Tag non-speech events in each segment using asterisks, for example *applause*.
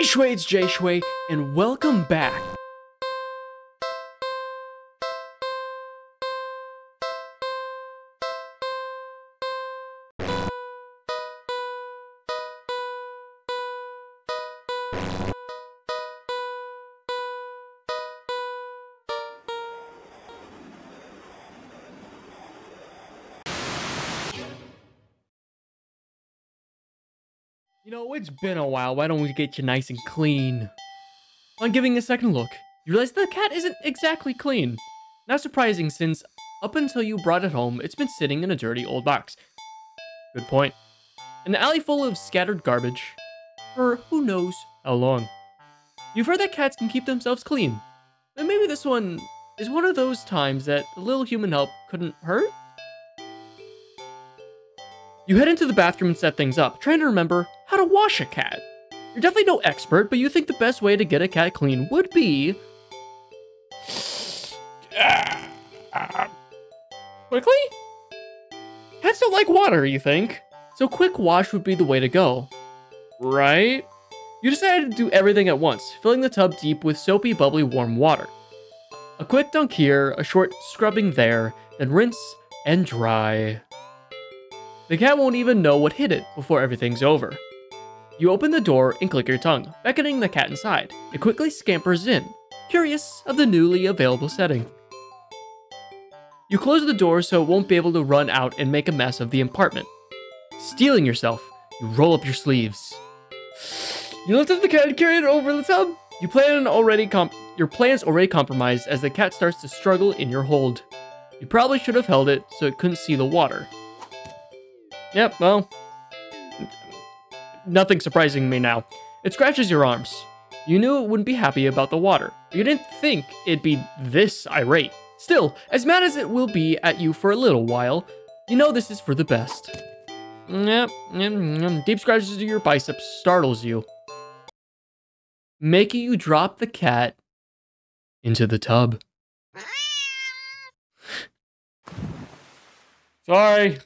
Hey Shway, it's JayShway, and welcome back. You it's been a while. Why don't we get you nice and clean? On giving a second look, you realize the cat isn't exactly clean. Not surprising since up until you brought it home, it's been sitting in a dirty old box. Good point. An alley full of scattered garbage. For who knows how long. You've heard that cats can keep themselves clean. And maybe this one is one of those times that a little human help couldn't hurt? You head into the bathroom and set things up, trying to remember how to wash a cat. You're definitely no expert, but you think the best way to get a cat clean would be. Quickly? Cats don't like water, you think? So quick wash would be the way to go. Right? You decided to do everything at once, filling the tub deep with soapy, bubbly, warm water. A quick dunk here, a short scrubbing there, then rinse and dry. The cat won't even know what hit it before everything's over. You open the door and click your tongue, beckoning the cat inside. It quickly scampers in, curious of the newly available setting. You close the door so it won't be able to run out and make a mess of the apartment. Steeling yourself, you roll up your sleeves. You lift up the cat and carry it over the tub. You plan already your plan's already compromised as the cat starts to struggle in your hold. You probably should have held it so it couldn't see the water. Yep, well, nothing surprising me now. It scratches your arms. You knew it wouldn't be happy about the water. You didn't think it'd be this irate. Still, as mad as it will be at you for a little while, you know this is for the best. Yep, deep scratches to your biceps startles you, making you drop the cat into the tub. Sorry.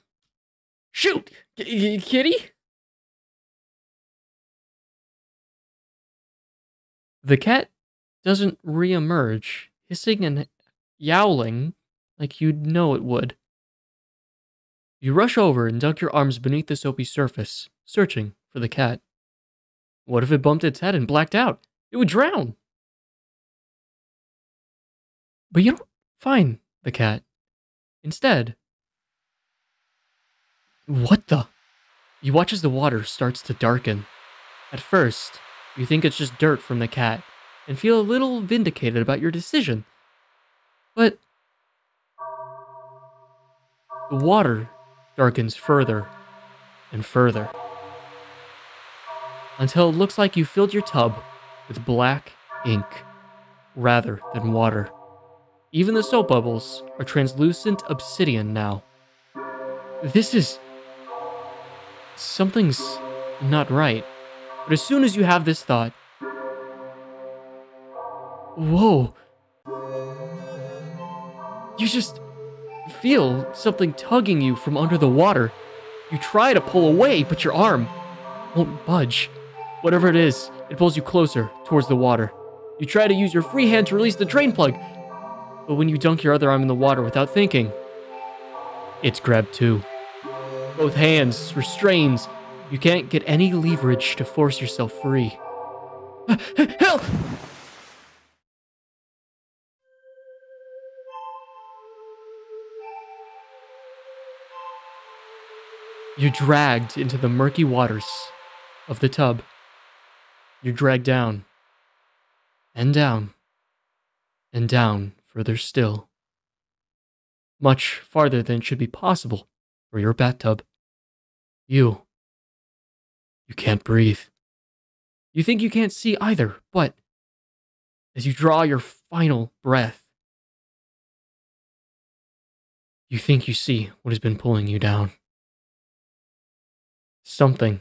Shoot! Kitty? The cat doesn't re-emerge, hissing and yowling like you'd know it would. You rush over and dunk your arms beneath the soapy surface, searching for the cat. What if it bumped its head and blacked out? It would drown. But you don't find the cat. Instead, what the? You watch as the water starts to darken. At first, you think it's just dirt from the cat and feel a little vindicated about your decision. But the water darkens further and further until it looks like you filled your tub with black ink rather than water. Even the soap bubbles are translucent obsidian now. This is something's not right. But as soon as you have this thought, whoa, you just feel something tugging you from under the water. You try to pull away, but your arm won't budge. Whatever it is, it pulls you closer towards the water. You try to use your free hand to release the drain plug, but when you dunk your other arm in the water without thinking, it's grabbed too. Both hands restrains. You can't get any leverage to force yourself free. *gasps* Help! You're dragged into the murky waters of the tub. You're dragged down, and down, and down further still. Much farther than should be possible for your bathtub. You. You can't breathe. You think you can't see either, but as you draw your final breath, you think you see what has been pulling you down. Something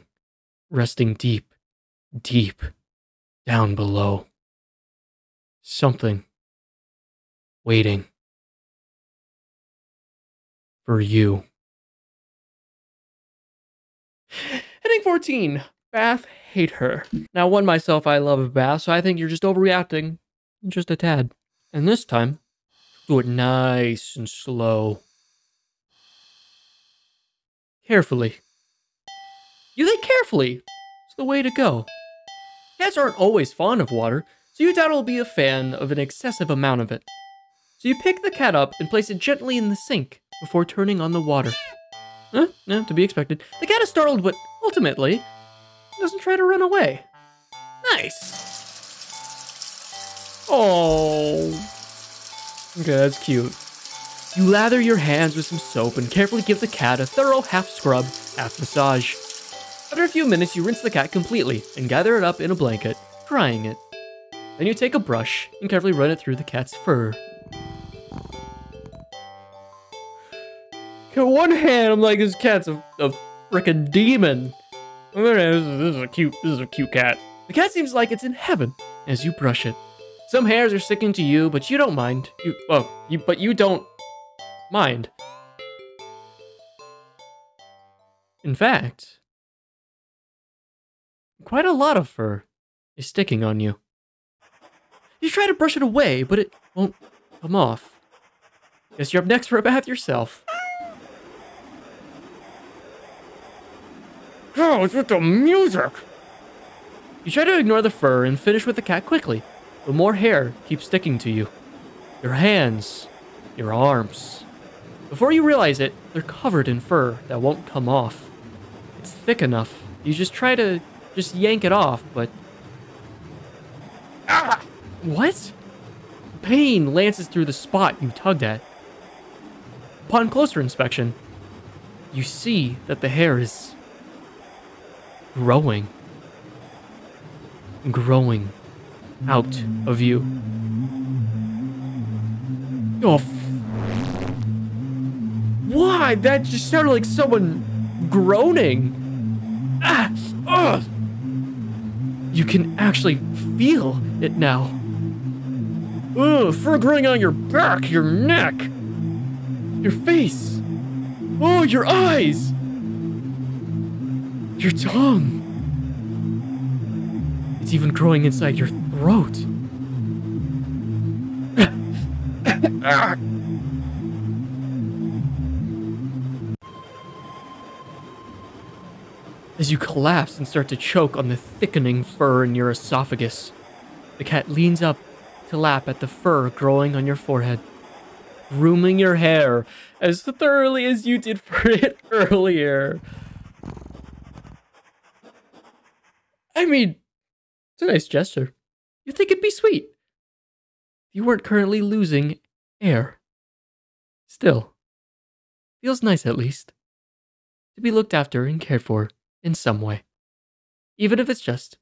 resting deep, deep down below. Something waiting for you. Heading 14. bath, hate her. Now, one myself, I love bath, so I think you're just overreacting. Just a tad. And this time, do it nice and slow. Carefully. You think carefully. It's the way to go. Cats aren't always fond of water, so you doubt will be a fan of an excessive amount of it. So you pick the cat up and place it gently in the sink before turning on the water. Huh? Yeah, to be expected. The cat is startled, but ultimately doesn't try to run away. Nice. Oh. Okay, that's cute. You lather your hands with some soap and carefully give the cat a thorough half scrub, half massage. After a few minutes, you rinse the cat completely and gather it up in a blanket, drying it. Then you take a brush and carefully run it through the cat's fur. Okay, one hand, I'm like, this cat's a, a freaking demon. This is a cute, this is a cute cat. The cat seems like it's in heaven as you brush it. Some hairs are sticking to you, but you don't mind. You, oh, you, but you don't mind. In fact, quite a lot of fur is sticking on you. You try to brush it away, but it won't come off. Guess you're up next for a bath yourself. Oh, it's with the music! You try to ignore the fur and finish with the cat quickly, but more hair keeps sticking to you. Your hands, your arms. Before you realize it, they're covered in fur that won't come off. It's thick enough. You just try to just yank it off, but... Ah! What? Pain lances through the spot you tugged at. Upon closer inspection, you see that the hair is growing. Growing out of you. Oh, why? That just sounded like someone groaning. Ah, ugh. You can actually feel it now. Ugh, fur growing on your back, your neck, your face. Oh, your eyes. Your tongue. It's even growing inside your throat. As you collapse and start to choke on the thickening fur in your esophagus, the cat leans up to lap at the fur growing on your forehead, grooming your hair as thoroughly as you did for it *laughs* earlier. I mean, it's a nice gesture. You think it'd be sweet. If you weren't currently losing air. Still, feels nice at least. To be looked after and cared for in some way. Even if it's just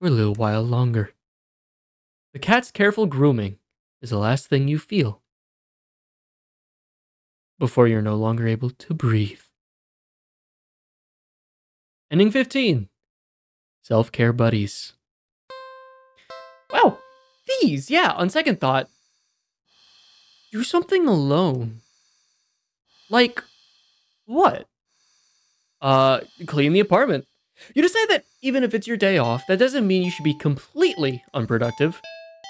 for a little while longer. The cat's careful grooming is the last thing you feel before you're no longer able to breathe. Ending 15 Self Care Buddies. Wow, these, yeah, on second thought, do something alone. Like, what? Uh, clean the apartment. You decide that even if it's your day off, that doesn't mean you should be completely unproductive.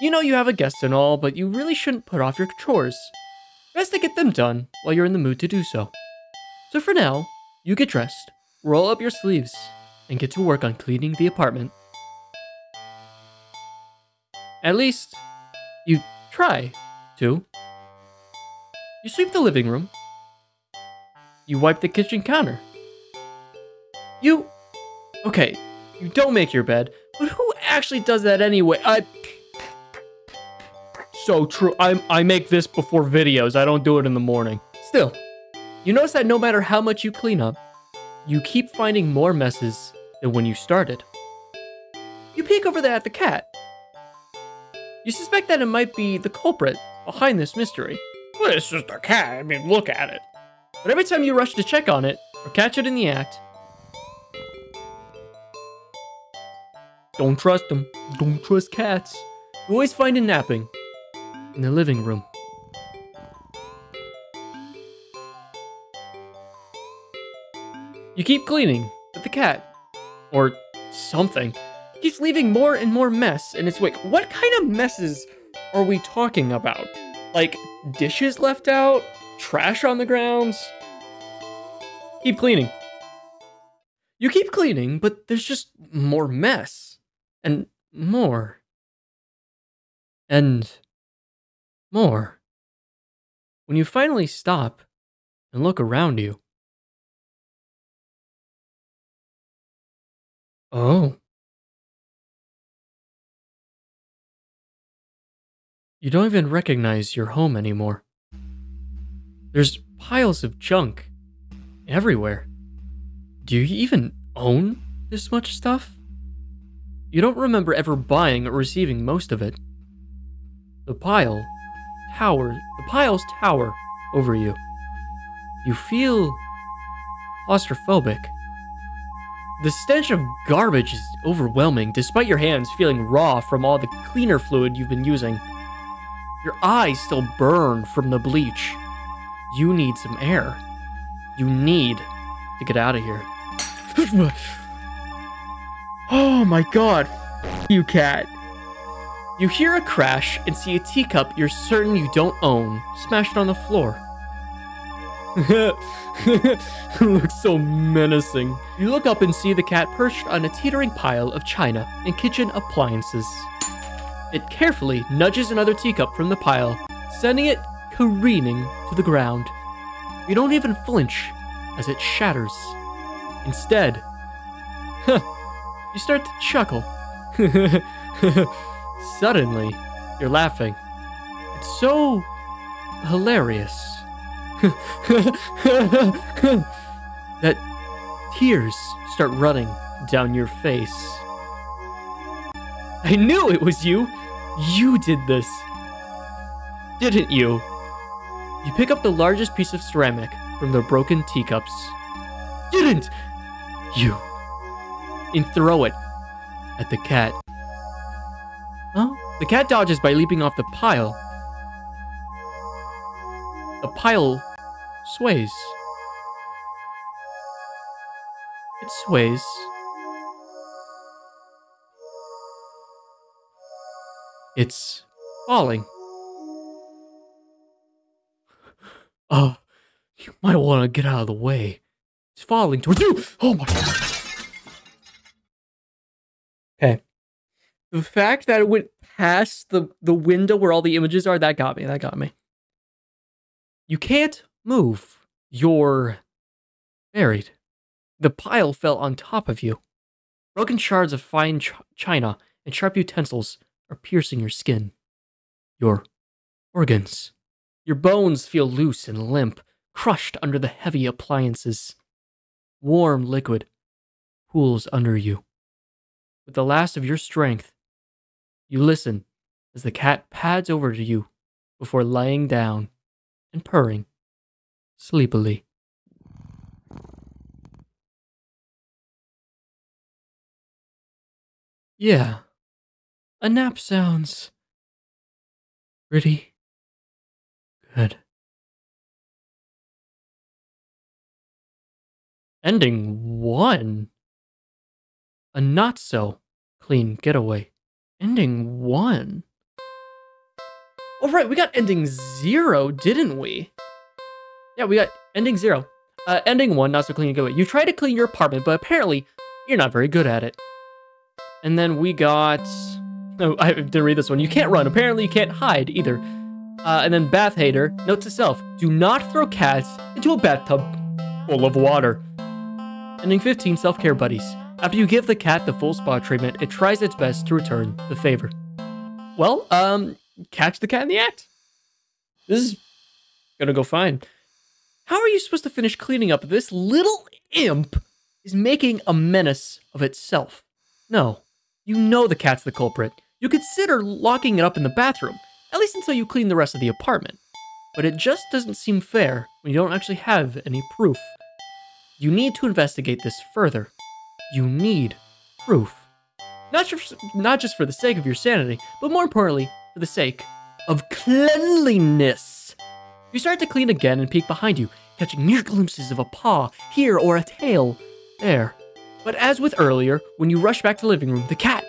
You know you have a guest and all, but you really shouldn't put off your chores. Best to get them done while you're in the mood to do so. So for now, you get dressed, roll up your sleeves, and get to work on cleaning the apartment. At least, you try to. You sweep the living room. You wipe the kitchen counter. You. Okay, you don't make your bed, but who actually does that anyway? I. So true. I, I make this before videos. I don't do it in the morning. Still, you notice that no matter how much you clean up, you keep finding more messes than when you started. You peek over there at the cat. You suspect that it might be the culprit behind this mystery. Well, it's just a cat. I mean, look at it. But every time you rush to check on it or catch it in the act, Don't trust them. Don't trust cats. You always find it napping in the living room. You keep cleaning, but the cat, or something. Keeps leaving more and more mess in its wake. What kind of messes are we talking about? Like dishes left out? Trash on the grounds? Keep cleaning. You keep cleaning, but there's just more mess. And more. And more. When you finally stop and look around you, Oh. You don't even recognize your home anymore. There's piles of junk everywhere. Do you even own this much stuff? You don't remember ever buying or receiving most of it. The pile towers, the piles tower over you. You feel claustrophobic. The stench of garbage is overwhelming, despite your hands feeling raw from all the cleaner fluid you've been using. Your eyes still burn from the bleach. You need some air. You need to get out of here. *laughs* oh my god, you cat. You hear a crash and see a teacup you're certain you don't own smashed on the floor. *laughs* looks so menacing. You look up and see the cat perched on a teetering pile of china and kitchen appliances. It carefully nudges another teacup from the pile, sending it careening to the ground. You don't even flinch as it shatters. Instead, *laughs* you start to chuckle. *laughs* Suddenly, you're laughing. It's so hilarious. *laughs* that tears start running down your face. I knew it was you! You did this! Didn't you? You pick up the largest piece of ceramic from the broken teacups. Didn't you? And throw it at the cat. Oh, the cat dodges by leaping off the pile. The pile sways. It sways. It's falling. Oh, you might want to get out of the way. It's falling towards you. Oh my god. Okay. The fact that it went past the, the window where all the images are, that got me. That got me. You can't move. You're buried. The pile fell on top of you. Broken shards of fine ch china and sharp utensils are piercing your skin. Your organs. Your bones feel loose and limp, crushed under the heavy appliances. Warm liquid pools under you. With the last of your strength, you listen as the cat pads over to you before lying down and purring sleepily. Yeah, a nap sounds pretty good. Ending one. A not so clean getaway. Ending one. all right we got ending zero, didn't we? Yeah, we got ending zero. Uh, ending one, not so clean getaway. You try to clean your apartment, but apparently you're not very good at it. And then we got... Oh, *laughs* I didn't read this one. You can't run. Apparently you can't hide either. Uh, and then Bath Hater, note to self, do not throw cats into a bathtub full of water. Ending 15, Self-Care Buddies. After you give the cat the full spa treatment, it tries its best to return the favor. Well, um, catch the cat in the act. This is gonna go fine. How are you supposed to finish cleaning up this little imp is making a menace of itself? No, you know the cat's the culprit. You consider locking it up in the bathroom, at least until you clean the rest of the apartment. But it just doesn't seem fair when you don't actually have any proof. You need to investigate this further. You need proof. Not just, not just for the sake of your sanity, but more importantly, for the sake of cleanliness. You start to clean again and peek behind you, catching mere glimpses of a paw here or a tail there. But as with earlier, when you rush back to the living room, the cat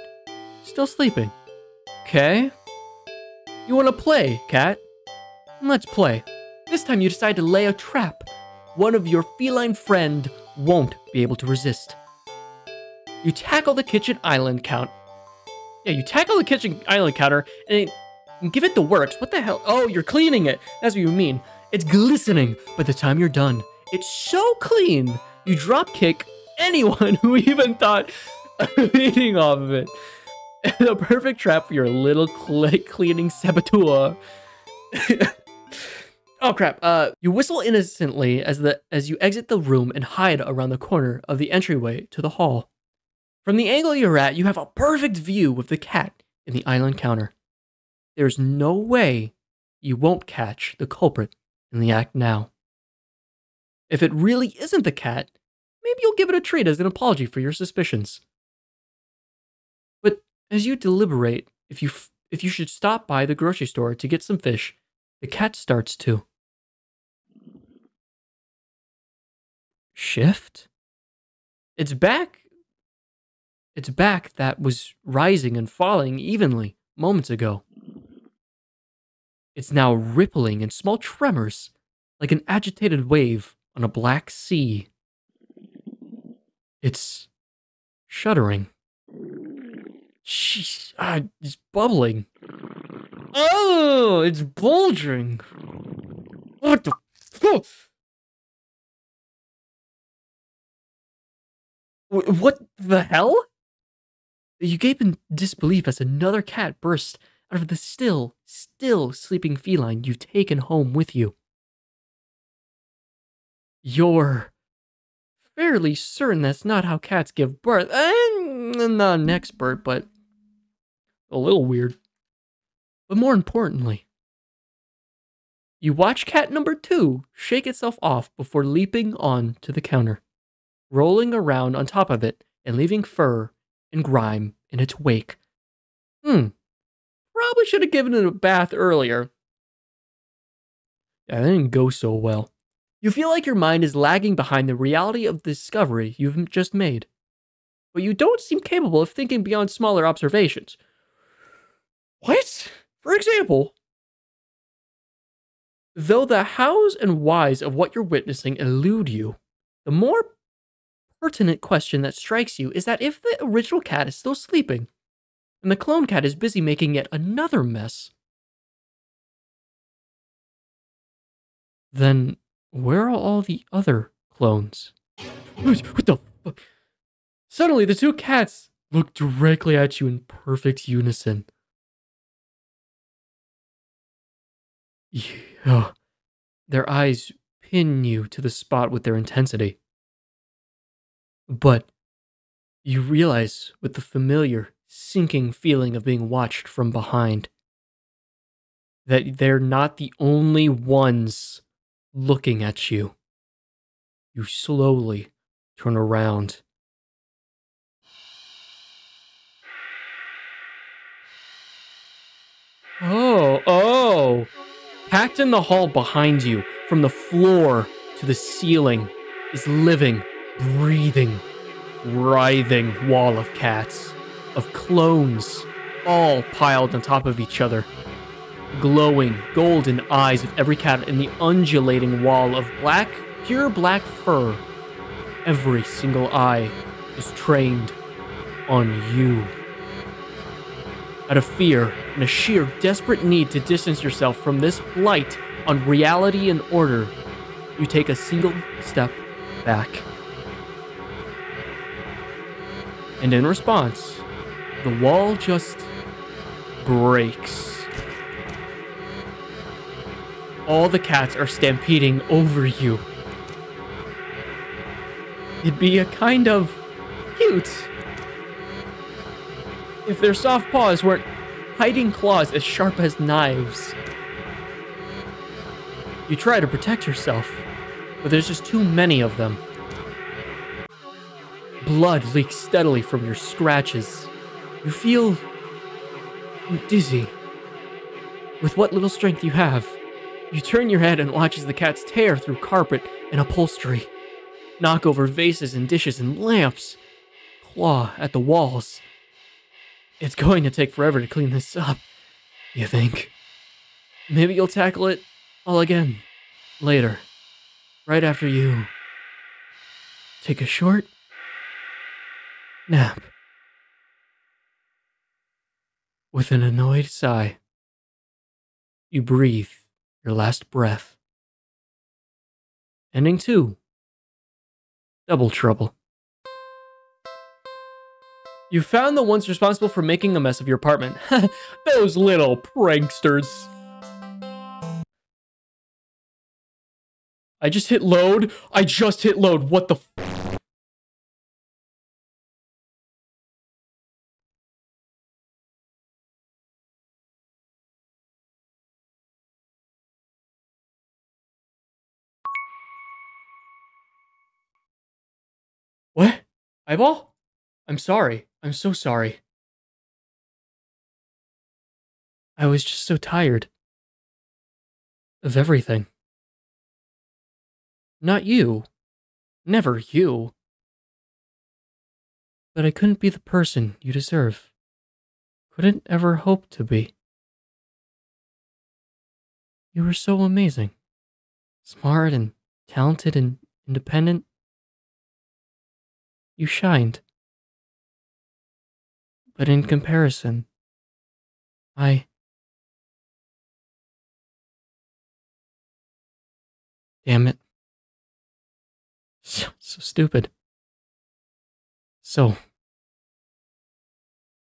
still sleeping. Okay. You want to play, cat? Let's play. This time you decide to lay a trap. One of your feline friend won't be able to resist. You tackle the kitchen island count. Yeah, you tackle the kitchen island counter and, it, and give it the works. What the hell? Oh, you're cleaning it. That's what you mean. It's glistening by the time you're done. It's so clean. You drop kick anyone *laughs* who even thought of *laughs* eating off of it. *laughs* the perfect trap for your little cl- cleaning saboteur. oh crap! Uh, you whistle innocently as the as you exit the room and hide around the corner of the entryway to the hall. From the angle you're at, you have a perfect view of the cat in the island counter. There's no way you won't catch the culprit in the act now. If it really isn't the cat, maybe you'll give it a treat as an apology for your suspicions. But as you deliberate if you if you should stop by the grocery store to get some fish, the cat starts to shift. Its back its back that was rising and falling evenly moments ago. It's now rippling in small tremors like an agitated wave on a black sea. It's shuddering. Sheesh, ah, it's bubbling. Oh, it's bulging. What the? Oh. What the hell? You gape in disbelief as another cat bursts out of the still, still sleeping feline you've taken home with you. You're fairly certain that's not how cats give birth. And eh, not an expert, but a little weird. But more importantly, you watch cat number two shake itself off before leaping on to the counter, rolling around on top of it and leaving fur and grime in its wake. Hmm, probably should have given it a bath earlier. That didn't go so well. You feel like your mind is lagging behind the reality of the discovery you've just made. But you don't seem capable of thinking beyond smaller observations. What? For example, though the hows and whys of what you're witnessing elude you, the more pertinent question that strikes you is that if the original cat is still sleeping, and the clone cat is busy making yet another mess, then where are all the other clones? What the fuck? Suddenly, the two cats look directly at you in perfect unison. Yeah. Their eyes pin you to the spot with their intensity. But you realize with the familiar, sinking feeling of being watched from behind that they're not the only ones looking at you. You slowly turn around. Oh, oh! Packed in the hall behind you, from the floor to the ceiling, is living, breathing, writhing wall of cats, of clones, all piled on top of each other glowing golden eyes of every cat in the undulating wall of black, pure black fur. Every single eye is trained on you. Out of fear and a sheer desperate need to distance yourself from this blight on reality and order, you take a single step back. And in response, the wall just breaks. All the cats are stampeding over you. It'd be a kind of cute if their soft paws weren't hiding claws as sharp as knives. You try to protect yourself, but there's just too many of them. Blood leaks steadily from your scratches. You feel dizzy with what little strength you have. You turn your head and watch as the cats tear through carpet and upholstery, knock over vases and dishes and lamps, claw at the walls. It's going to take forever to clean this up, you think? Maybe you'll tackle it all again later, right after you take a short nap. With an annoyed sigh, you breathe your last breath. Ending two. Double trouble. You found the ones responsible for making a mess of your apartment. *laughs* Those little pranksters. I just hit load. I just hit load. What the Eyeball? I'm sorry. I'm so sorry. I was just so tired. Of everything. Not you. Never you. But I couldn't be the person you deserve. Couldn't ever hope to be. You were so amazing. Smart and talented and independent. You shined. But in comparison, I. Damn it. So, so stupid. So.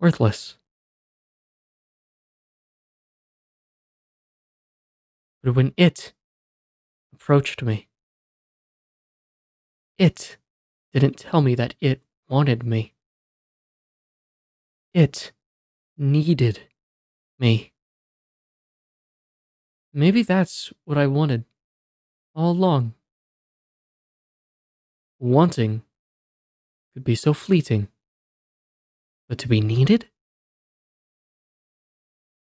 worthless. But when it approached me, it didn't tell me that it wanted me. It needed me. Maybe that's what I wanted all along. Wanting could be so fleeting, but to be needed?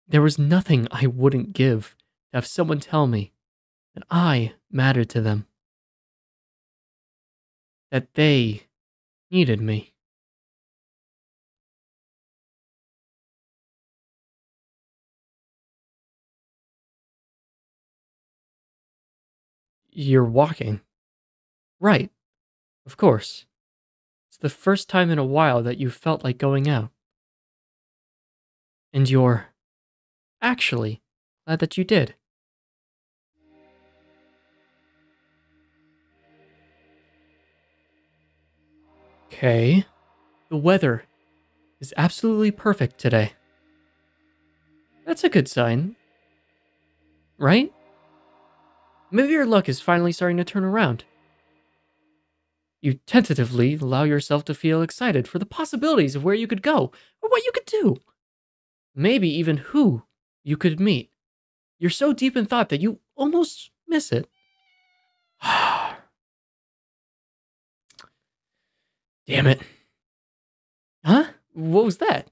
There was nothing I wouldn't give to have someone tell me that I mattered to them that they needed me. You're walking. Right. Of course. It's the first time in a while that you felt like going out. And you're actually glad that you did. Okay. The weather is absolutely perfect today. That's a good sign. Right? Maybe your luck is finally starting to turn around. You tentatively allow yourself to feel excited for the possibilities of where you could go or what you could do. Maybe even who you could meet. You're so deep in thought that you almost miss it. *sighs* Damn it. Huh? What was that?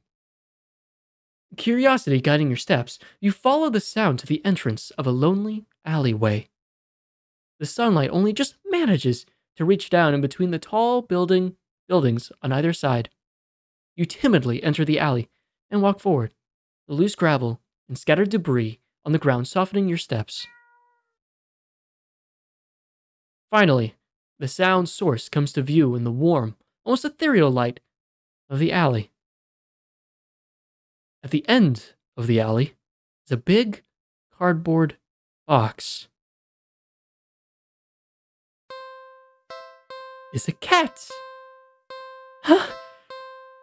Curiosity guiding your steps, you follow the sound to the entrance of a lonely alleyway. The sunlight only just manages to reach down in between the tall building buildings on either side. You timidly enter the alley and walk forward, the loose gravel and scattered debris on the ground softening your steps. Finally, the sound source comes to view in the warm, almost ethereal light of the alley. At the end of the alley is a big cardboard box. Is a cat. Huh?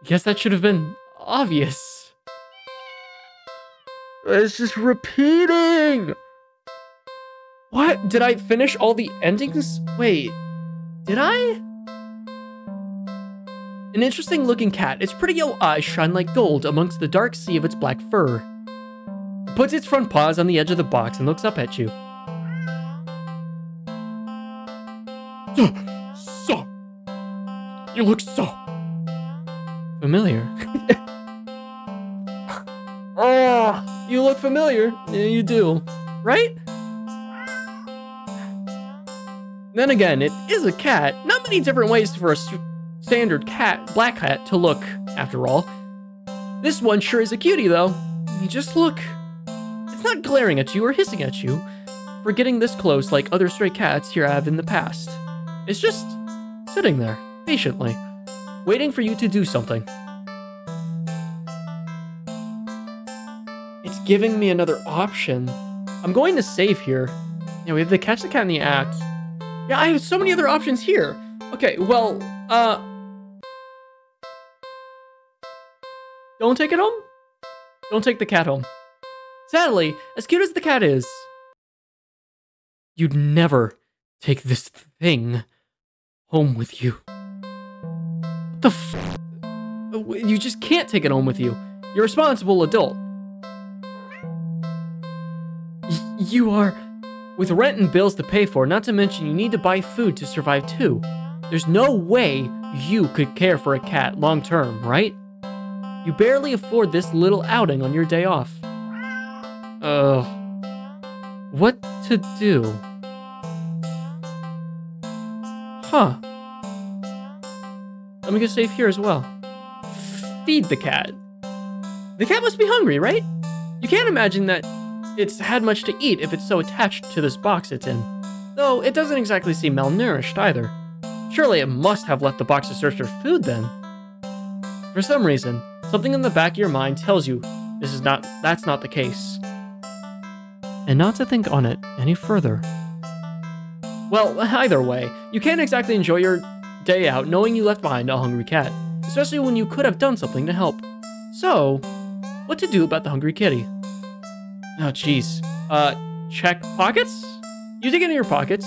Guess that should have been obvious. It's just repeating. What? Did I finish all the endings? Wait, did I? An interesting looking cat, its pretty yellow eyes shine like gold amongst the dark sea of its black fur. It puts its front paws on the edge of the box and looks up at you. *gasps* So, you look so familiar. oh, *laughs* you look familiar. Yeah, you do, right? Then again, it is a cat. Not many different ways for a standard cat, black cat to look, after all. This one sure is a cutie, though. You just look. It's not glaring at you or hissing at you for getting this close like other stray cats here have in the past. It's just sitting there, patiently, waiting for you to do something. It's giving me another option. I'm going to save here. Yeah, we have to catch the cat in the act. Yeah, I have so many other options here. Okay, well, uh... Don't take it home? Don't take the cat home. Sadly, as cute as the cat is, you'd never take this thing home with you. What the f- You just can't take it home with you. You're a responsible adult. You are... With rent and bills to pay for, not to mention you need to buy food to survive too. There's no way you could care for a cat long term, right? You barely afford this little outing on your day off. Ugh. what to do? Huh. Let me get safe here as well. Feed the cat. The cat must be hungry, right? You can't imagine that it's had much to eat if it's so attached to this box it's in. Though it doesn't exactly seem malnourished either. Surely it must have left the box to search for food then. For some reason, something in the back of your mind tells you this is not that's not the case. And not to think on it any further. Well, either way, you can't exactly enjoy your day out knowing you left behind a hungry cat, especially when you could have done something to help. So, what to do about the hungry kitty? Oh, jeez. Uh, check pockets? You dig into your pockets.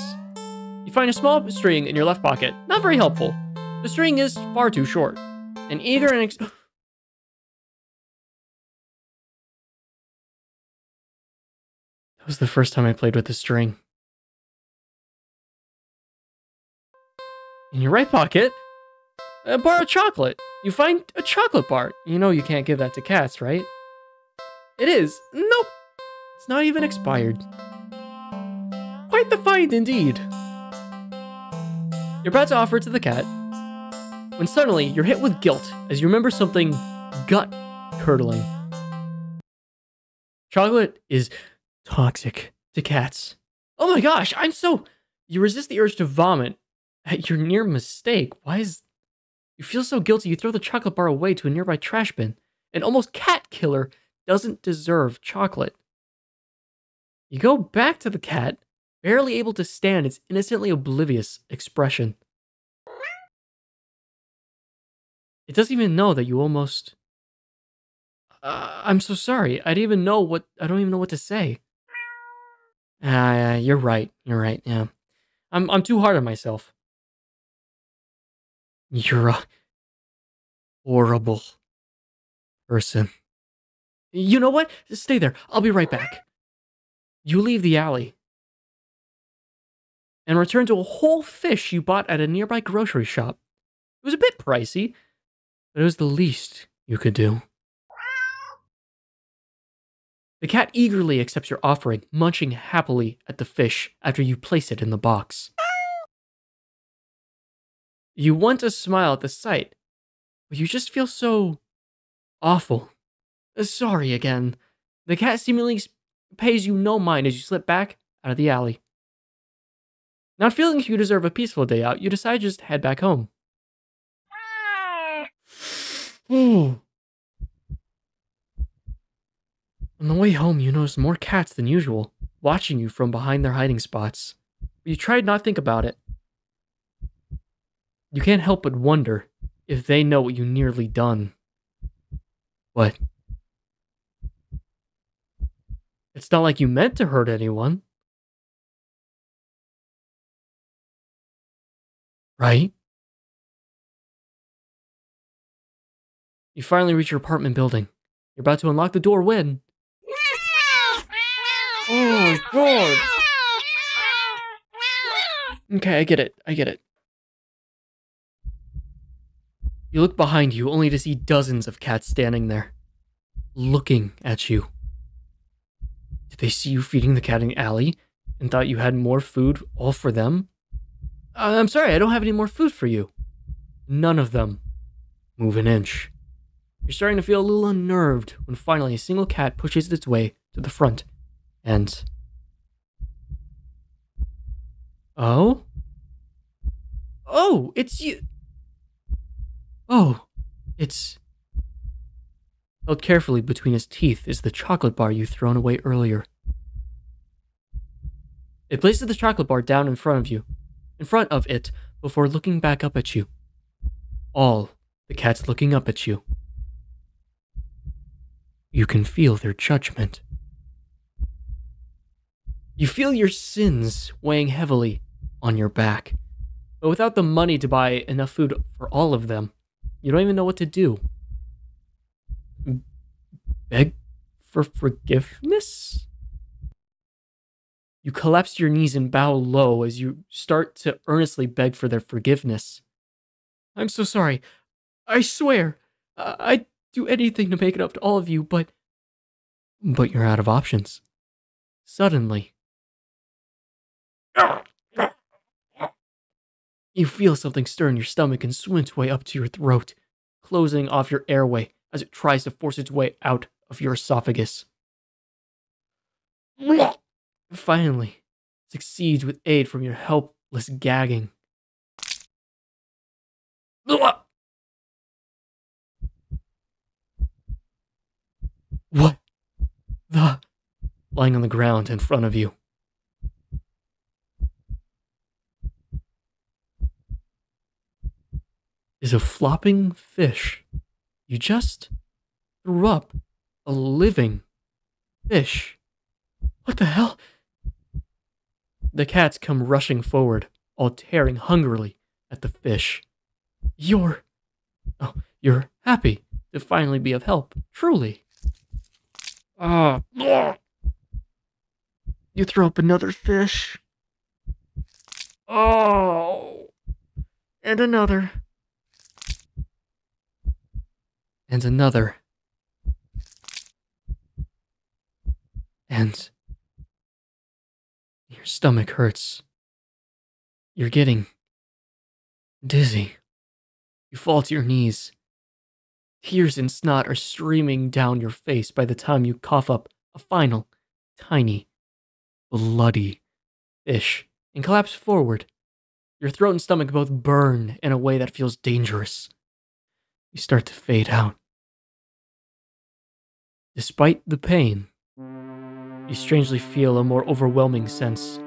You find a small string in your left pocket. Not very helpful. The string is far too short. An eager and ex- Was the first time I played with the string. In your right pocket, a bar of chocolate. You find a chocolate bar. You know you can't give that to cats, right? It is. Nope. It's not even expired. Quite the find indeed. You're about to offer it to the cat, when suddenly you're hit with guilt as you remember something gut curdling. Chocolate is toxic to cats. Oh my gosh, I'm so. You resist the urge to vomit at your near mistake. Why is. You feel so guilty you throw the chocolate bar away to a nearby trash bin. An almost cat killer doesn't deserve chocolate. You go back to the cat, barely able to stand its innocently oblivious expression. It doesn't even know that you almost. Uh, I'm so sorry. I didn't even know what. I don't even know what to say. Ah, yeah, you're right. You're right. Yeah, I'm. I'm too hard on myself. You're a horrible person. You know what? Stay there. I'll be right back. You leave the alley and return to a whole fish you bought at a nearby grocery shop. It was a bit pricey, but it was the least you could do. The cat eagerly accepts your offering, munching happily at the fish after you place it in the box. You want to smile at the sight, but you just feel so awful. Uh, Sorry again. The cat seemingly pays you no mind as you slip back out of the alley. Not feeling you deserve a peaceful day out, you decide to just head back home. *sighs* On the way home, you notice more cats than usual, watching you from behind their hiding spots. But you tried not to think about it. You can't help but wonder if they know what you nearly done. What? It's not like you meant to hurt anyone. Right? You finally reach your apartment building. You're about to unlock the door when. Oh, God. Okay, I get it. I get it. You look behind you only to see dozens of cats standing there, looking at you. Did they see you feeding the cat in the alley and thought you had more food all for them? Uh, I'm sorry, I don't have any more food for you. None of them move an inch. You're starting to feel a little unnerved when finally a single cat pushes its way to the front. And. Oh? Oh, it's you. Oh, it's. Held carefully between his teeth is the chocolate bar you thrown away earlier. It places the chocolate bar down in front of you, in front of it, before looking back up at you. All the cats looking up at you. You can feel their judgment. You feel your sins weighing heavily on your back. But without the money to buy enough food for all of them, you don't even know what to do. Beg for forgiveness? You collapse your knees and bow low as you start to earnestly beg for their forgiveness. I'm so sorry. I swear. I'd do anything to make it up to all of you, but. But you're out of options. Suddenly. You feel something stir in your stomach and swim its way up to your throat, closing off your airway as it tries to force its way out of your esophagus finally succeeds with aid from your helpless gagging. What the? Lying on the ground in front of you. Is a flopping fish. You just threw up a living fish. What the hell? The cats come rushing forward, all tearing hungrily at the fish. You're. Oh, you're happy to finally be of help, truly. Ah. Uh, you throw up another fish. Oh. And another. And another. And your stomach hurts. You're getting dizzy. You fall to your knees. Tears and snot are streaming down your face by the time you cough up a final, tiny, bloody fish and collapse forward. Your throat and stomach both burn in a way that feels dangerous. You start to fade out. Despite the pain, you strangely feel a more overwhelming sense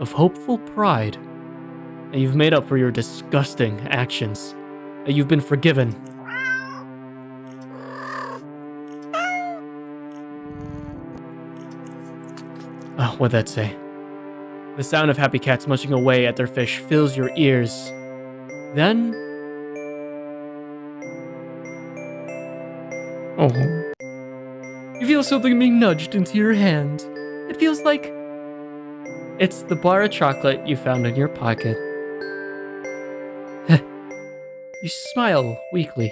of hopeful pride that you've made up for your disgusting actions, that you've been forgiven. Oh, what'd that say? The sound of happy cats munching away at their fish fills your ears. Then. Oh. You feel something being nudged into your hand. It feels like it's the bar of chocolate you found in your pocket. *laughs* you smile weakly.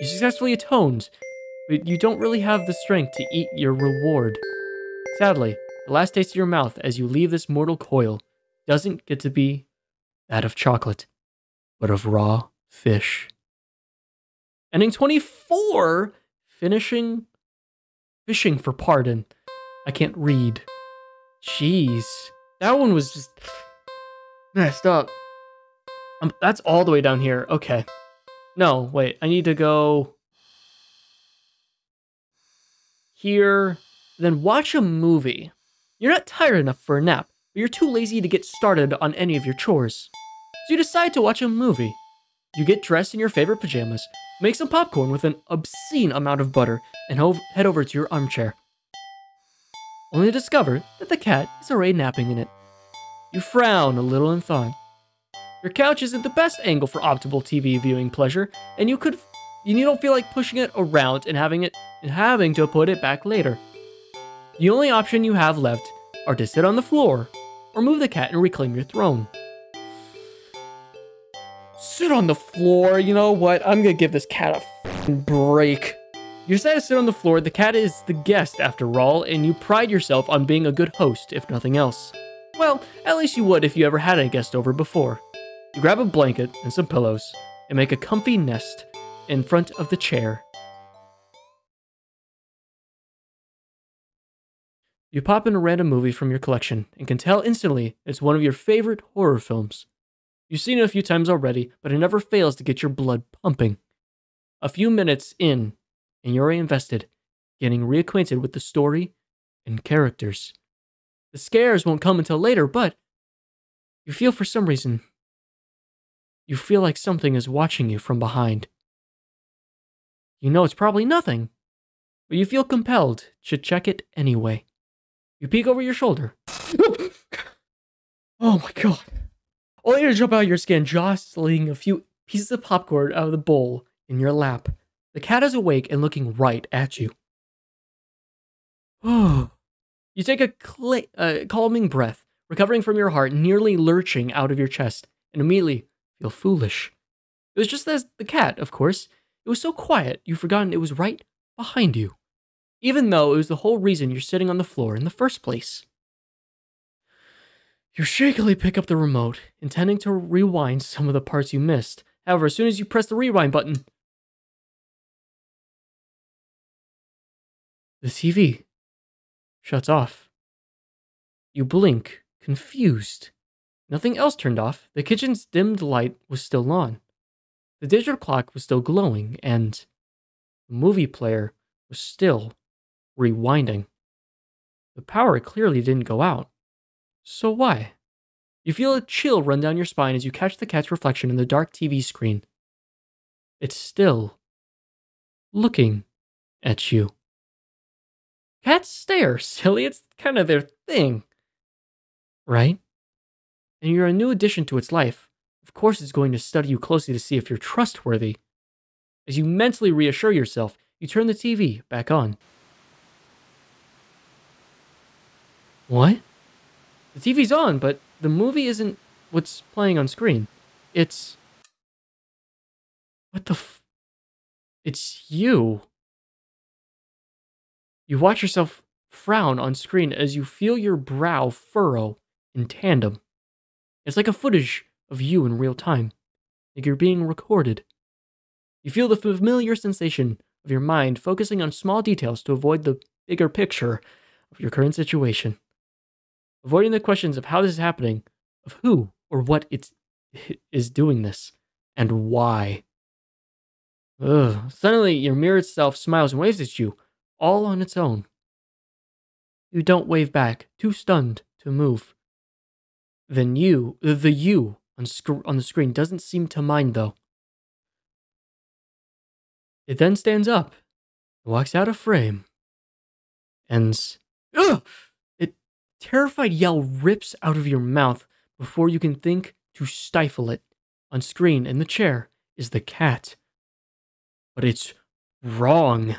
You successfully atoned, but you don't really have the strength to eat your reward. Sadly, the last taste of your mouth as you leave this mortal coil doesn't get to be that of chocolate, but of raw fish. Ending 24, finishing, fishing for pardon. I can't read. Jeez. That one was just messed up. Um, that's all the way down here. Okay. No, wait. I need to go here, then watch a movie. You're not tired enough for a nap, but you're too lazy to get started on any of your chores. So you decide to watch a movie. You get dressed in your favorite pajamas, make some popcorn with an obscene amount of butter, and head over to your armchair only to discover that the cat is already napping in it. You frown a little in thought. Your couch isn't the best angle for optimal TV viewing pleasure, and you could you don't feel like pushing it around and having it and having to put it back later. The only option you have left are to sit on the floor or move the cat and reclaim your throne. Sit on the floor, you know what? I'm gonna give this cat a break. You decide to sit on the floor, the cat is the guest after all, and you pride yourself on being a good host, if nothing else. Well, at least you would if you ever had a guest over before. You grab a blanket and some pillows and make a comfy nest in front of the chair. You pop in a random movie from your collection and can tell instantly it's one of your favorite horror films. You've seen it a few times already, but it never fails to get your blood pumping. A few minutes in, and you're invested, getting reacquainted with the story and characters. The scares won't come until later, but you feel for some reason, you feel like something is watching you from behind. You know it's probably nothing, but you feel compelled to check it anyway. You peek over your shoulder. *gasps* oh my god. Only to jump out of your skin, jostling a few pieces of popcorn out of the bowl in your lap. The cat is awake and looking right at you. *gasps* You take a cl- uh, calming breath, recovering from your heart nearly lurching out of your chest, and immediately feel foolish. It was just as the cat, of course. It was so quiet, you've forgotten it was right behind you, even though it was the whole reason you're sitting on the floor in the first place. You shakily pick up the remote, intending to rewind some of the parts you missed. However, as soon as you press the rewind button, the TV shuts off. You blink, confused. Nothing else turned off. The kitchen's dimmed light was still on. The digital clock was still glowing, and the movie player was still rewinding. The power clearly didn't go out. So why? You feel a chill run down your spine as you catch the cat's reflection in the dark TV screen. It's still looking at you. Cats stare, *laughs* silly. It's kind of their thing. Right? And you're a new addition to its life. Of course, it's going to study you closely to see if you're trustworthy. As you mentally reassure yourself, you turn the TV back on. What? The TV's on, but the movie isn't what's playing on screen. It's. What the f. It's you. You watch yourself frown on screen as you feel your brow furrow in tandem. It's like a footage of you in real time, like you're being recorded. You feel the familiar sensation of your mind focusing on small details to avoid the bigger picture of your current situation. Avoiding the questions of how this is happening, of who or what it's, is doing this, and why. Ugh. Suddenly, your mirrored self smiles and waves at you, all on its own. You don't wave back, too stunned to move. Then you, the you on, sc- on the screen doesn't seem to mind though. It then stands up, walks out of frame, and ugh, terrified yell rips out of your mouth before you can think to stifle it. On screen in the chair is the cat. But it's wrong.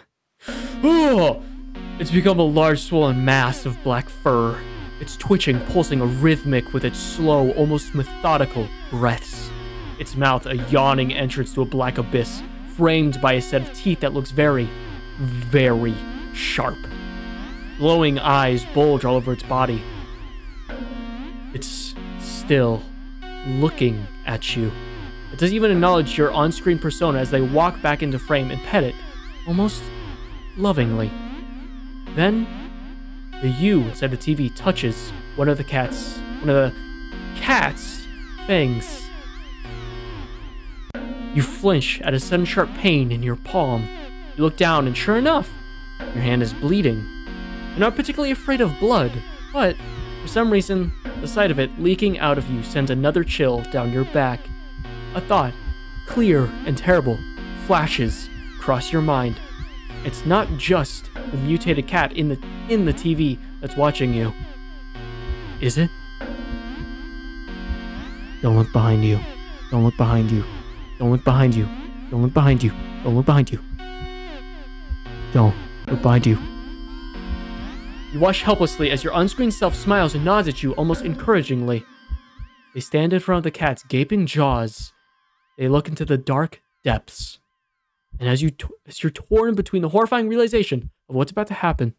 It's become a large swollen mass of black fur. It's twitching, pulsing a rhythmic with its slow, almost methodical breaths. Its mouth a yawning entrance to a black abyss, framed by a set of teeth that looks very, very sharp. Glowing eyes bulge all over its body. It's still looking at you. It doesn't even acknowledge your on screen persona as they walk back into frame and pet it, almost lovingly. Then, the you inside the TV touches one of the cat's, one of the cat's fangs. You flinch at a sudden sharp pain in your palm. You look down, and sure enough, your hand is bleeding. You're not particularly afraid of blood, but for some reason, the sight of it leaking out of you sends another chill down your back. A thought, clear and terrible, flashes across your mind. It's not just the mutated cat in the in the TV that's watching you. Is it? Don't look behind you. Don't look behind you. Don't look behind you. Don't look behind you. Don't look behind you. Don't look behind you. You watch helplessly as your on-screen self smiles and nods at you almost encouragingly. They stand in front of the cat's gaping jaws. They look into the dark depths. And as you as you're torn between the horrifying realization of what's about to happen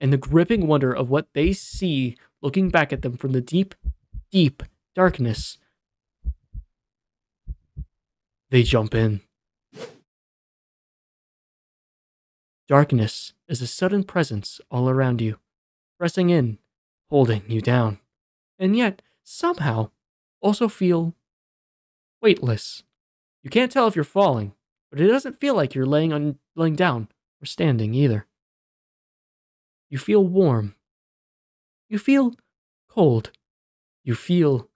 and the gripping wonder of what they see looking back at them from the deep, deep darkness, they jump in. Darkness is a sudden presence all around you, pressing in, holding you down, and yet somehow also feel weightless. You can't tell if you're falling, but it doesn't feel like you're laying on laying down or standing either. You feel warm. You feel cold. You feel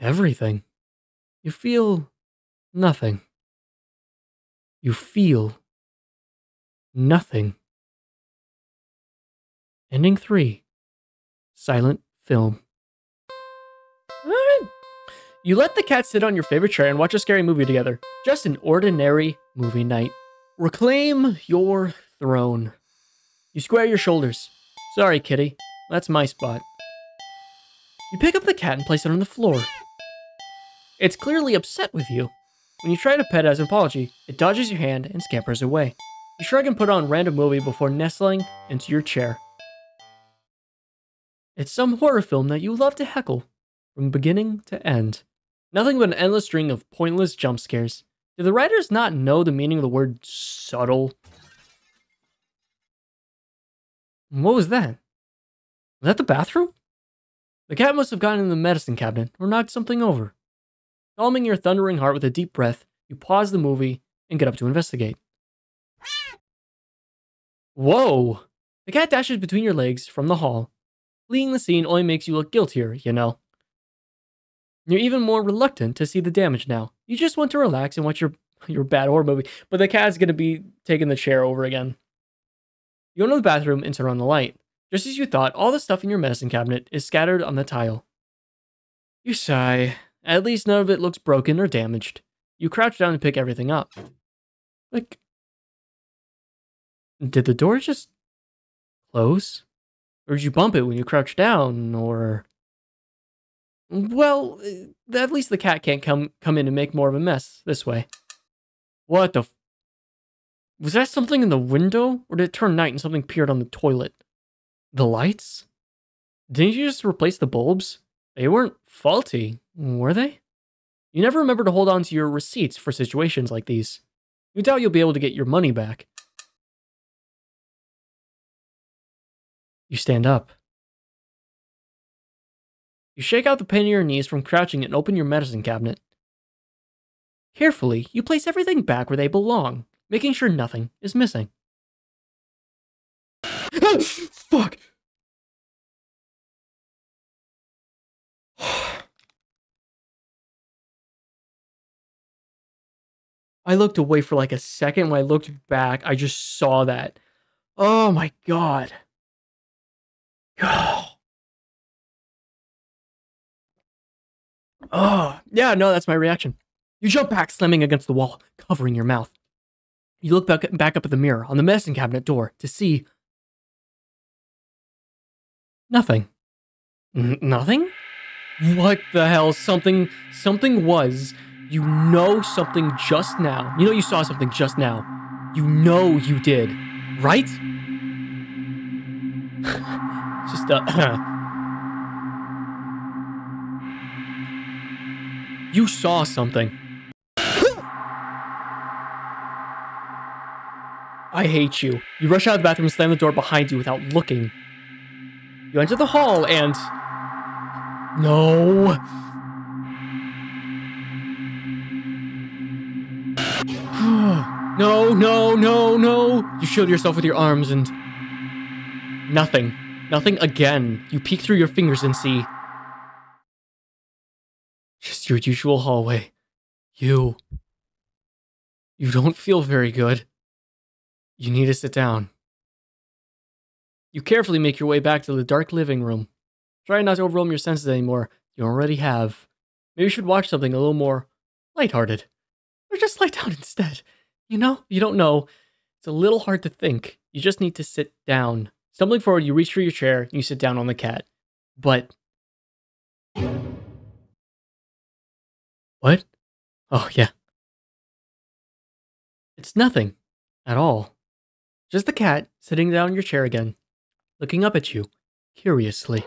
everything. You feel nothing. You feel nothing. Ending 3 Silent Film. You let the cat sit on your favorite chair and watch a scary movie together. Just an ordinary movie night. Reclaim your throne. You square your shoulders. Sorry, kitty. That's my spot. You pick up the cat and place it on the floor. It's clearly upset with you. When you try to pet as an apology, it dodges your hand and scampers away. You shrug and put on random movie before nestling into your chair. It's some horror film that you love to heckle from beginning to end. Nothing but an endless string of pointless jump scares. Did the writers not know the meaning of the word subtle? What was that? Was that the bathroom? The cat must have gotten in the medicine cabinet or knocked something over. Calming your thundering heart with a deep breath, you pause the movie and get up to investigate. Whoa! The cat dashes between your legs from the hall. Fleeing the scene only makes you look guiltier, you know. You're even more reluctant to see the damage now. You just want to relax and watch your, *laughs* your bad horror movie, but the cat's gonna be taking the chair over again. You go into the bathroom and turn on the light. Just as you thought, all the stuff in your medicine cabinet is scattered on the tile. You sigh. At least none of it looks broken or damaged. You crouch down and pick everything up. Like, did the door just close? Or did you bump it when you crouched down? Or well, uh, at least the cat can't come come in and make more of a mess this way. What the? was that something in the window, or did it turn night and something peered on the toilet? The lights? Didn't you just replace the bulbs? They weren't faulty, were they? You never remember to hold on to your receipts for situations like these. You doubt you'll be able to get your money back. You stand up. You shake out the pain in your knees from crouching and open your medicine cabinet. Carefully, you place everything back where they belong, making sure nothing is missing. *gasps* Fuck! *sighs* I looked away for like a second. When I looked back, I just saw that. Oh my god. *sighs* Oh, yeah, no, that's my reaction. You jump back, slamming against the wall, covering your mouth. You look back, back up at the mirror on the medicine cabinet door to see nothing. N nothing? What the hell? Something, something was. You know something just now. You know you saw something just now. You know you did, right? *sighs* *laughs* just uh, *coughs* You saw something. I hate you. You rush out of the bathroom and slam the door behind you without looking. You enter the hall and... No. *sighs* no, no, no, no. You shield yourself with your arms and... Nothing. Nothing again. You peek through your fingers and see... Just your usual hallway. You. You don't feel very good. You need to sit down. You carefully make your way back to the dark living room. Try not to overwhelm your senses anymore. You already have. Maybe you should watch something a little more lighthearted. Or just lie down instead. You know, you don't know. It's a little hard to think. You just need to sit down. Stumbling forward, you reach for your chair and you sit down on the cat. But What? Oh, yeah. It's nothing. At all. Just the cat sitting down in your chair again, looking up at you, curiously.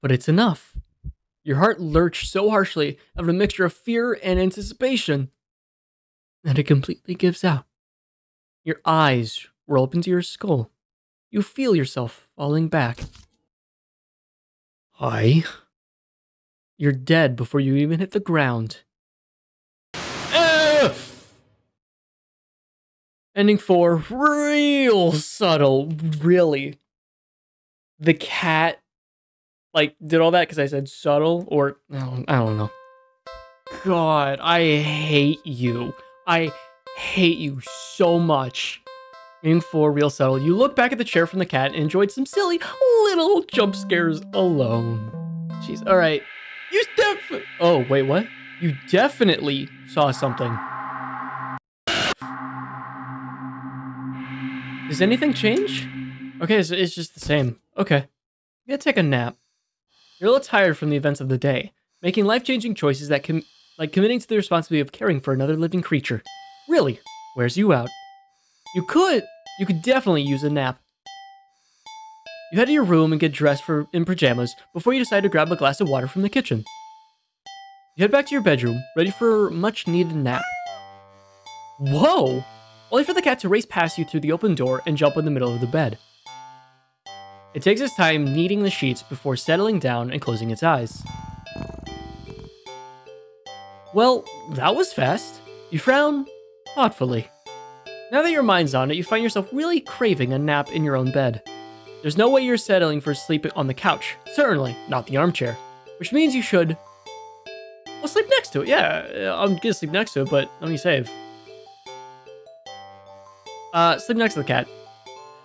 but it's enough. Your heart lurched so harshly out of a mixture of fear and anticipation that it completely gives out. Your eyes roll up into your skull. You feel yourself falling back. Hi. You're dead before you even hit the ground. Ugh! Ending four, real subtle, really. The cat, like, did all that because I said subtle, or I don't, I don't know. God, I hate you. I hate you so much. Ending four real subtle. You look back at the chair from the cat and enjoyed some silly little jump scares alone. Jeez, all right. You def- Oh, wait, what? You definitely saw something. Does anything change? Okay, so it's just the same. Okay. You gotta take a nap. You're a little tired from the events of the day, making life-changing choices that can, like committing to the responsibility of caring for another living creature. Really, wears you out. You could, you could definitely use a nap. You head to your room and get dressed for in pajamas before you decide to grab a glass of water from the kitchen. You head back to your bedroom, ready for a much needed nap. Whoa! Only for the cat to race past you through the open door and jump in the middle of the bed. It takes its time kneading the sheets before settling down and closing its eyes. Well, that was fast. You frown thoughtfully. Now that your mind's on it, you find yourself really craving a nap in your own bed. There's no way you're settling for sleep on the couch, certainly not the armchair, which means you should. Well, sleep next to it. Yeah, I'm gonna sleep next to it, but let me save. Uh, sleep next to the cat.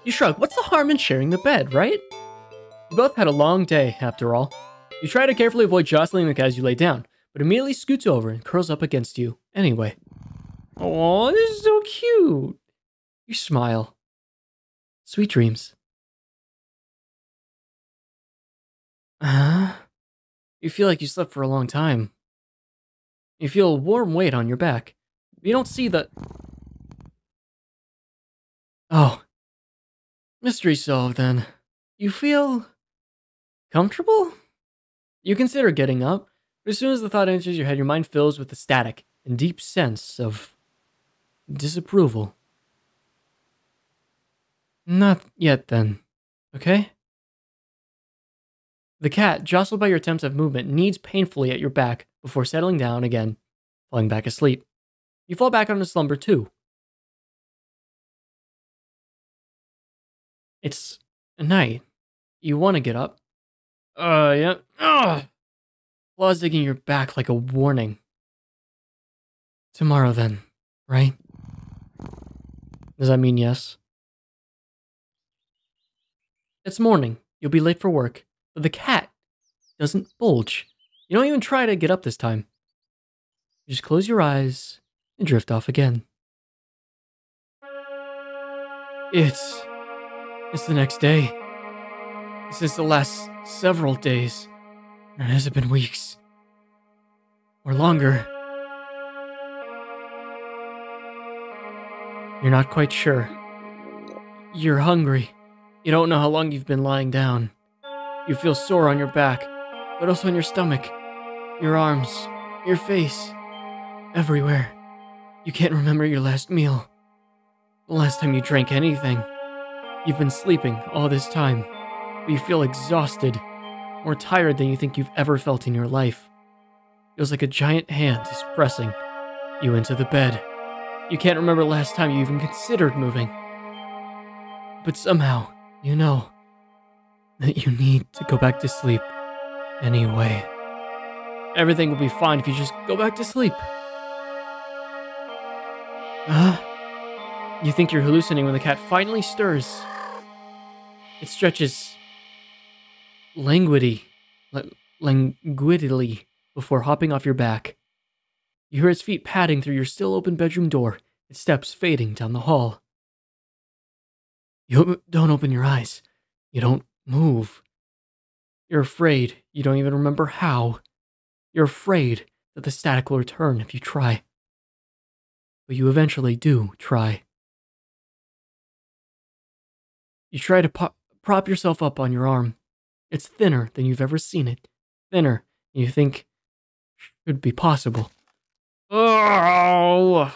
You shrug. What's the harm in sharing the bed, right? You both had a long day, after all. You try to carefully avoid jostling the cat as you lay down, but immediately scoots over and curls up against you anyway. Oh, this is so cute. You smile. Sweet dreams. Huh? You feel like you slept for a long time. You feel a warm weight on your back. You don't see the... Oh. Mystery solved then. You feel... comfortable? You consider getting up, but as soon as the thought enters your head, your mind fills with a static and deep sense of disapproval. Not yet then, okay? The cat, jostled by your attempts of movement, kneads painfully at your back before settling down again, falling back asleep. You fall back onto slumber too. It's a night. You want to get up. Uh, yeah. Ugh! Claws digging your back like a warning. Tomorrow then, right? Does that mean yes? It's morning. You'll be late for work. But the cat doesn't bulge. You don't even try to get up this time. You just close your eyes and drift off again. It's. It's the next day. This is the last several days. Or has it been weeks? Or longer? You're not quite sure. You're hungry. You don't know how long you've been lying down. You feel sore on your back, but also on your stomach, your arms, your face, everywhere. You can't remember your last meal, the last time you drank anything. You've been sleeping all this time, but you feel exhausted, more tired than you think you've ever felt in your life. Feels like a giant hand is pressing you into the bed. You can't remember last time you even considered moving. But somehow, you know that you need to go back to sleep anyway. Everything will be fine if you just go back to sleep. Huh? You think you're hallucinating when the cat finally stirs. It stretches languidly, languidly before hopping off your back. You hear its feet padding through your still open bedroom door, its steps fading down the hall. You don't open your eyes. You don't move. You're afraid. You don't even remember how. You're afraid that the static will return if you try. But you eventually do try. You try to prop yourself up on your arm. It's thinner than you've ever seen it. Thinner than you think should be possible. Oh!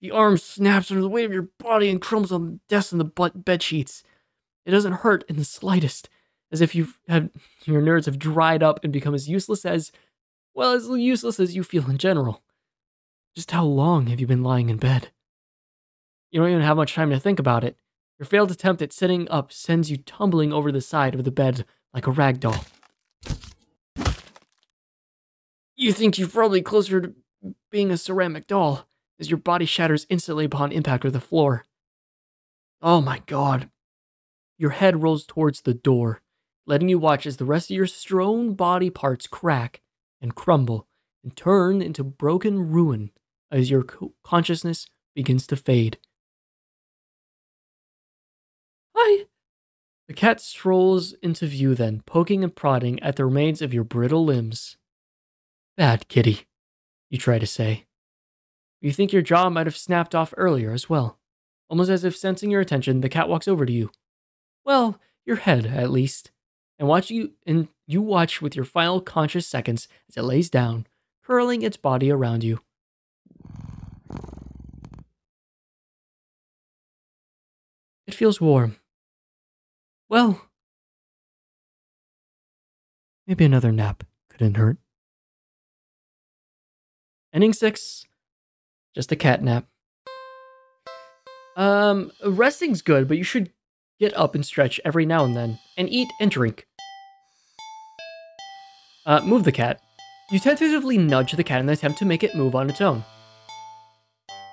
The arm snaps under the weight of your body and crumbles on the desk and the butt bed sheets. It doesn't hurt in the slightest, as if you've had your nerves have dried up and become as useless as, well, as useless as you feel in general. Just how long have you been lying in bed? You don't even have much time to think about it. Your failed attempt at sitting up sends you tumbling over the side of the bed like a rag doll. You think you're probably closer to being a ceramic doll as your body shatters instantly upon impact with the floor. Oh my god. Your head rolls towards the door, letting you watch as the rest of your strewn body parts crack and crumble and turn into broken ruin as your consciousness begins to fade. The cat strolls into view then, poking and prodding at the remains of your brittle limbs. Bad kitty, you try to say. You think your jaw might have snapped off earlier as well. Almost as if sensing your attention, the cat walks over to you. Well, your head, at least. And watch you and you watch with your final conscious seconds as it lays down, curling its body around you. It feels warm. Well, maybe another nap couldn't hurt. Ending six just a cat nap. Um, resting's good, but you should get up and stretch every now and then, and eat and drink. Uh, move the cat. You tentatively nudge the cat in an attempt to make it move on its own.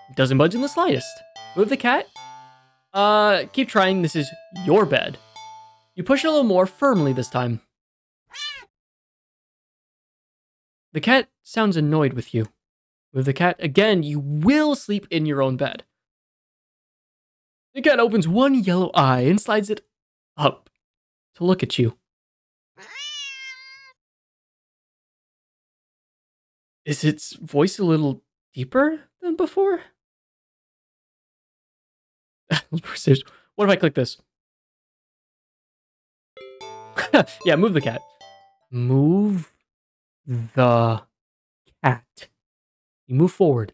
It doesn't budge in the slightest. Move the cat. Uh, keep trying. This is your bed. You push it a little more firmly this time. The cat sounds annoyed with you. With the cat, again, you will sleep in your own bed. The cat opens one yellow eye and slides it up to look at you. Is its voice a little deeper than before? *laughs* what if I click this? *laughs* yeah, move the cat. Move the cat. You move forward,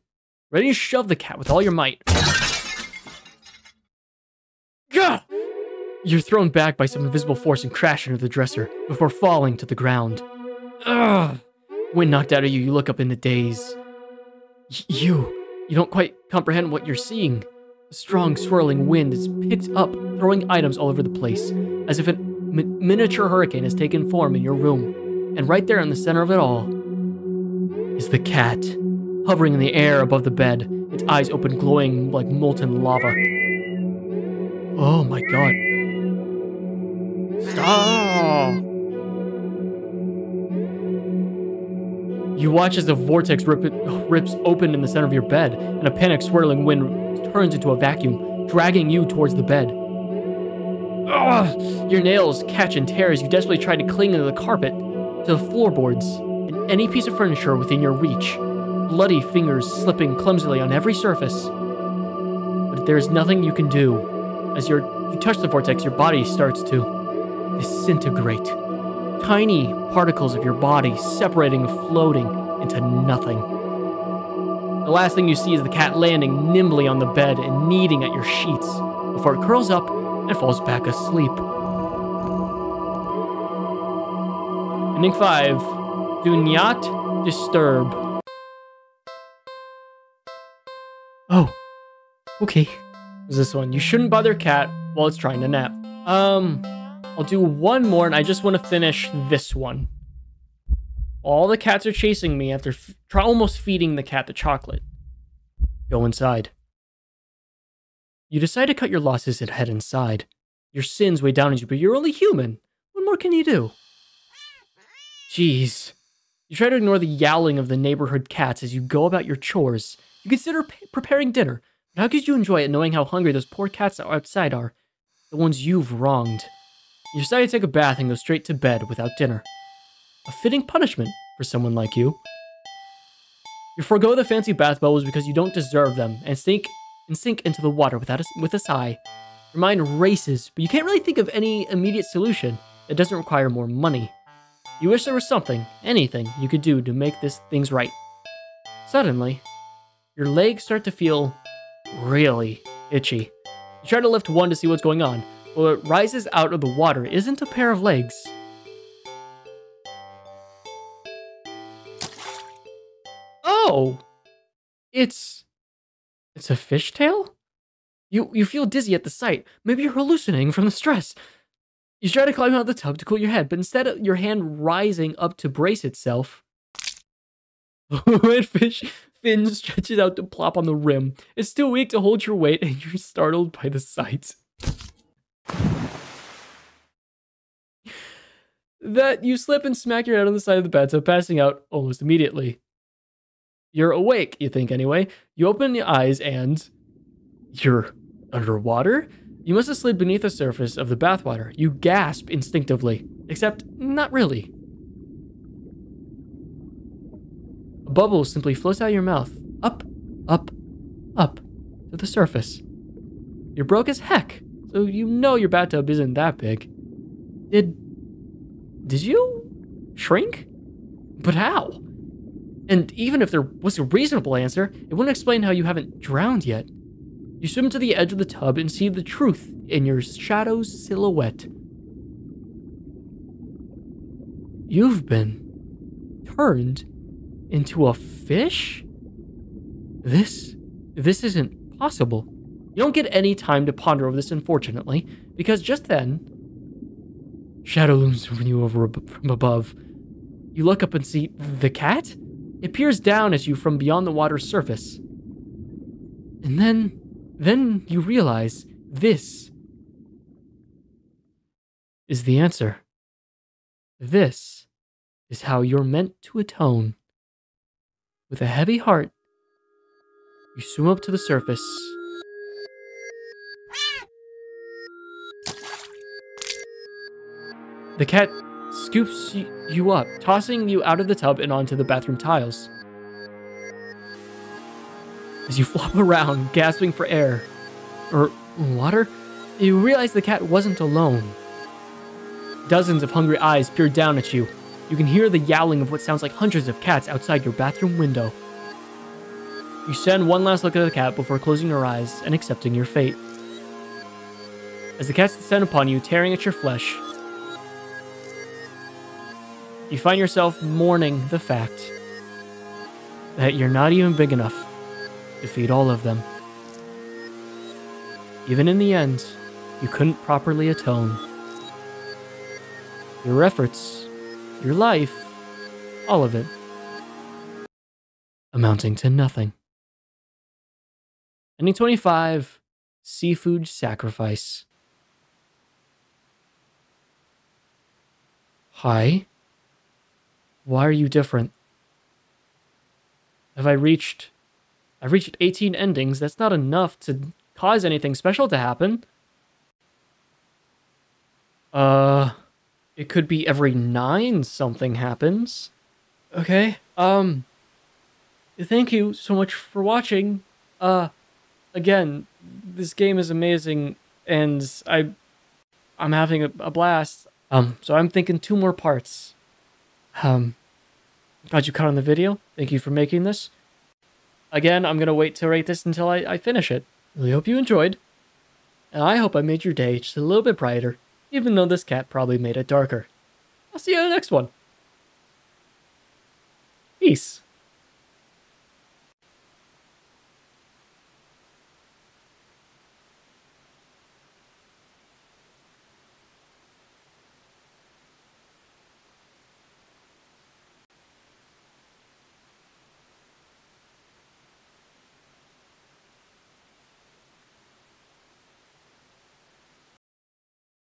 ready to shove the cat with all your might. Gah! You're thrown back by some invisible force and crash into the dresser before falling to the ground. Ugh! Wind knocked out of you, you look up in a daze. Y you, you don't quite comprehend what you're seeing. A strong, swirling wind is picked up, throwing items all over the place, as if a mi miniature hurricane has taken form in your room. And right there in the center of it all is the cat hovering in the air above the bed, its eyes open, glowing like molten lava. Oh my god. Stop! You watch as the vortex rip rips open in the center of your bed, and a panic swirling wind turns into a vacuum, dragging you towards the bed. Ugh! Your nails catch and tear as you desperately try to cling to the carpet, to the floorboards, and any piece of furniture within your reach bloody fingers slipping clumsily on every surface. But there is nothing you can do. As you touch the vortex, your body starts to disintegrate. Tiny particles of your body separating and floating into nothing. The last thing you see is the cat landing nimbly on the bed and kneading at your sheets before it curls up and falls back asleep. Ending 5. Do not disturb. Oh, okay. Is this one? You shouldn't bother cat while it's trying to nap. Um, I'll do one more, and I just want to finish this one. All the cats are chasing me after almost feeding the cat the chocolate. Go inside. You decide to cut your losses and head inside. Your sins weigh down on you, but you're only human. What more can you do? Jeez. You try to ignore the yowling of the neighborhood cats as you go about your chores. You consider preparing dinner, but how could you enjoy it knowing how hungry those poor cats outside are? The ones you've wronged. You decide to take a bath and go straight to bed without dinner. A fitting punishment for someone like you. You forego the fancy bath bubbles because you don't deserve them and sink and sink into the water without a, with a sigh. Your mind races, but you can't really think of any immediate solution. that doesn't require more money. You wish there was something, anything, you could do to make this things right. Suddenly, your legs start to feel really itchy. You try to lift one to see what's going on. but What rises out of the water isn't a pair of legs. Oh! It's... It's a fishtail? You, you feel dizzy at the sight. Maybe you're hallucinating from the stress. You try to climb out of the tub to cool your head, but instead of your hand rising up to brace itself, *laughs* when fish fin stretches out to plop on the rim, it's too weak to hold your weight, and you're startled by the sight. that you slip and smack your head on the side of the bathtub, passing out almost immediately. You're awake, you think anyway. You open your eyes and you're underwater? You must have slid beneath the surface of the bathwater. You gasp instinctively, except not really. A bubble simply floats out of your mouth, up, up, up to the surface. You're broke as heck, so you know your bathtub isn't that big. Did. Did you shrink? But how? And even if there was a reasonable answer, it wouldn't explain how you haven't drowned yet. You swim to the edge of the tub and see the truth in your shadow's silhouette. You've been turned into a fish? This, this isn't possible. You don't get any time to ponder over this, unfortunately, because just then, shadow looms over you over from above. You look up and see the cat? It peers down at you from beyond the water's surface. And then then you realize this is the answer. This is how you're meant to atone. With a heavy heart, you swim up to the surface. The cat scoops you up, tossing you out of the tub and onto the bathroom tiles as you *laughs* flop around, gasping for air or water, you realize the cat wasn't alone. Dozens of hungry eyes peer down at you. You can hear the yowling of what sounds like hundreds of cats outside your bathroom window. You send one last look at the cat before closing your eyes and accepting your fate. As the cats descend upon you, tearing at your flesh, you find yourself mourning the fact that you're not even big enough to feed all of them. Even in the end, you couldn't properly atone. Your efforts, your life, all of it, amounting to nothing. Ending 25 Seafood Sacrifice. Hi? Why are you different? Have I reached I've reached 18 endings. That's not enough to cause anything special to happen. Uh, it could be every nine something happens. Okay, um, thank you so much for watching. Uh, again, this game is amazing, and I, I'm having a, a blast. Um, so I'm thinking two more parts. Um, glad you caught on the video. Thank you for making this. Again, I'm going to wait to rate this until I, I finish it. Really hope you enjoyed. And I hope I made your day just a little bit brighter, even though this cat probably made it darker. I'll see you in the next one. Peace.